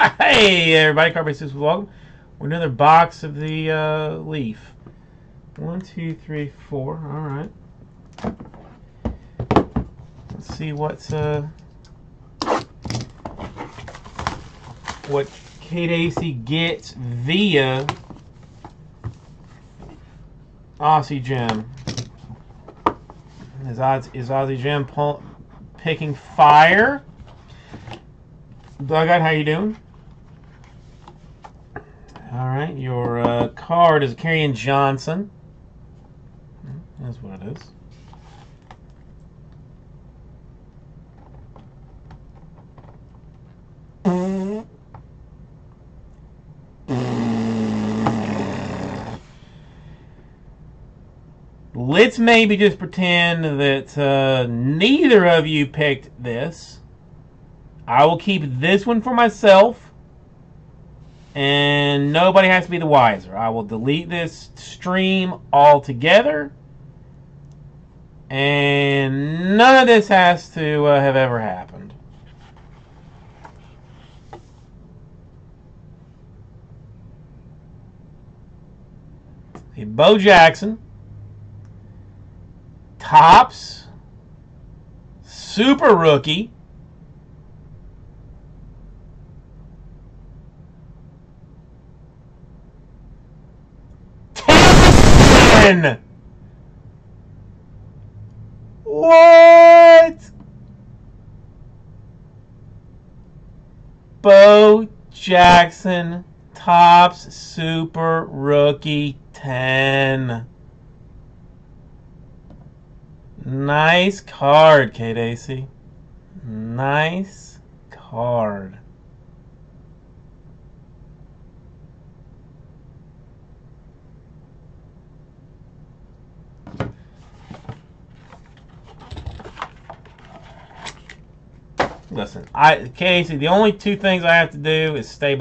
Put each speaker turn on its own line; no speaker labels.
hey, everybody, Basis welcome. We're another box of the uh, Leaf. One, two, three, four. All right. Let's see what's uh what Kate gets via Aussie Gem. Is, is Aussie Gem picking fire? Dugout, how you doing? Right, your uh, card is Kerryon Johnson. That's what it is. Let's maybe just pretend that uh, neither of you picked this. I will keep this one for myself, and nobody has to be the wiser. I will delete this stream altogether, and none of this has to uh, have ever happened. Bo Jackson. Topps Super rookie. What? Bo Jackson, Topps Super Rookie 10. Nice card, Kate AC. Nice card. Listen, I Casey, the only two things I have to do is stay